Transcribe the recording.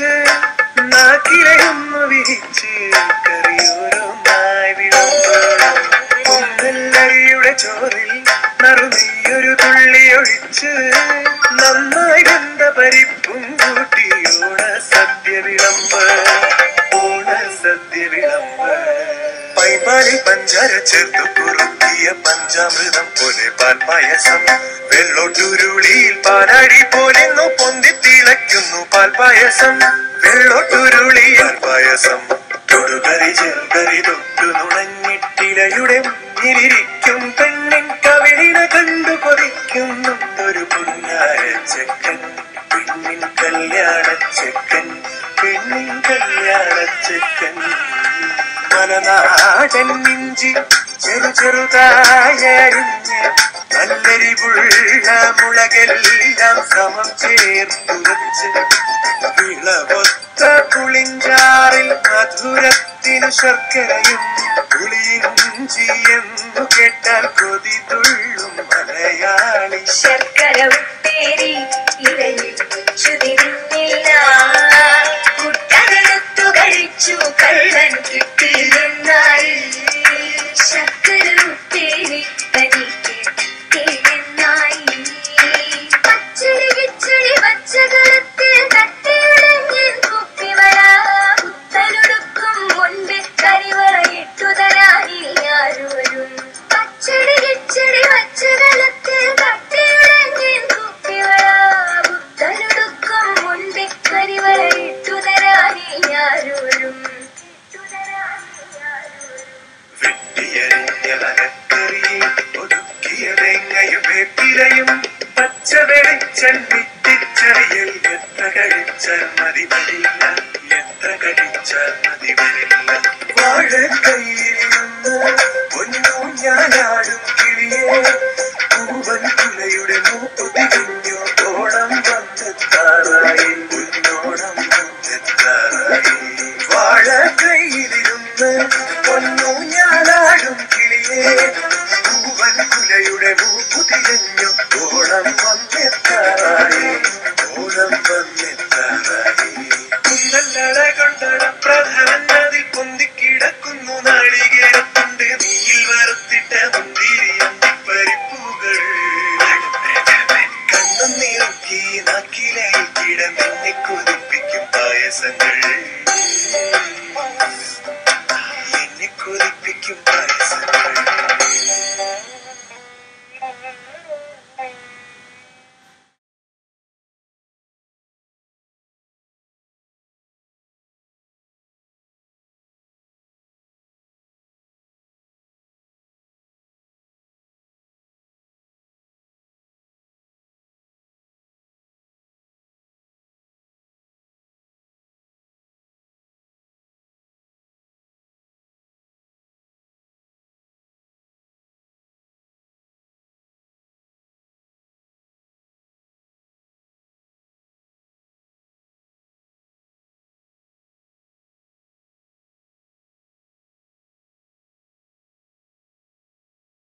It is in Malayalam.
വിരിച്ച് നാക്കിലയൊന്ന് വിരിച്ച് കറിയോരൊന്നായി വിടുമ്പോഴരിയുടെ ചോറിൽ നറുനെയ്യൊരു തുള്ളി ഒഴിച്ച് നന്നായി വെന്ത പരിപ്പും കൂട്ടി ഓണ സദ്യ വിളമ്പ ഓണ സദ്യ വിളമ്പ പൈമാലിൽ പഞ്ചാര ചേർത്ത് പുറത്ത് കുറുക്കിയ പഞ്ചാമൃതം പോലെ പാൽപായസം വെള്ളോട്ടുരുളിയിൽ പാലാടി പോലിന്നു പൊന്തി തിളയ്ക്കുന്നു പാൽപായസം വെള്ളോട്ടുരുളിയിൽ പായസം. തൊടുകറി ചെറുകറി തൊട്ടു നുണഞ്ഞിട്ടിലയുടെ മുന്നിലിരിക്കും പെണ്ണിൻ കവിളിന കണ്ടു കൊതിക്കുന്നുണ്ടൊരു പുന്നാര ചെക്കൻ. പെണ്ണിൻ കല്യാണ ചെക്കൻ പെണ്ണിൻ കല്യാണ ചെക്കൻ. മലനാടൻ ഇഞ്ചി ചെറു ചെറുതായരിഞ്ഞ് നല്ലരിവുള്ള മുളകെല്ലാം സമം ചേർത്തു വെച്ച് വിളവൊത്ത പുളിഞ്ചാറിൽ മധുരത്തിനു ശർക്കരയും പുളിയിഞ്ചി എന്നു കേട്ടാൽ കൊതി തുള്ളും വെട്ടിയരിഞ്ഞ വനത്തെറിയിൽ ഒതുക്കിയ തേങ്ങയും വേപ്പിലയും പച്ച വെളിച്ചെണ്ണിത്തിച്ചറിയൽ എത്ര കഴിച്ചാൽ മതി വരില്ല എത്ര കഴിച്ചാൽ മതി വരില്ല വാഴക്കൈയിലിരുന്ന് പൊന്നും ഞാനാടും കിളിയെ പൂവൻ കുലയുടെ മൂപ്പു തിരിഞ്ഞു ഓണം വന്നെത്താറായി മുന്നോണം വന്നെത്താറായി. വാഴക്കൈയിലിരുന്ന് നാക്കിലെ കിടമെന്നെ കൊതിപ്പിക്കും പായസങ്ങൾ.